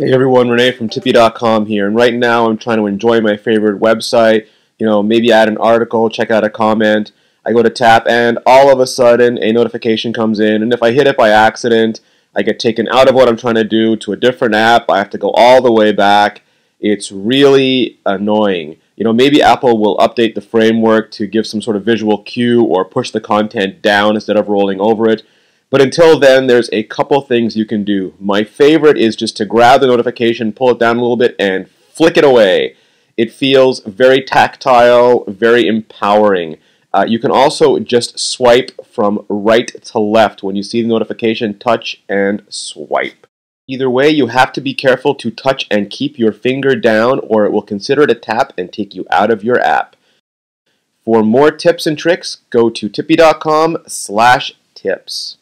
Hey everyone, Rene from TiPb.com here, and right now I'm trying to enjoy my favorite website. You know, maybe add an article, check out a comment. I go to tap, and all of a sudden a notification comes in, and if I hit it by accident, I get taken out of what I'm trying to do to a different app. I have to go all the way back. It's really annoying. You know, maybe Apple will update the framework to give some sort of visual cue or push the content down instead of rolling over it. But until then, there's a couple things you can do. My favorite is just to grab the notification, pull it down a little bit, and flick it away. It feels very tactile, very empowering. Uh, you can also just swipe from right to left when you see the notification, touch and swipe. Either way, you have to be careful to touch and keep your finger down or it will consider it a tap and take you out of your app. For more tips and tricks, go to tipb.com slash tips.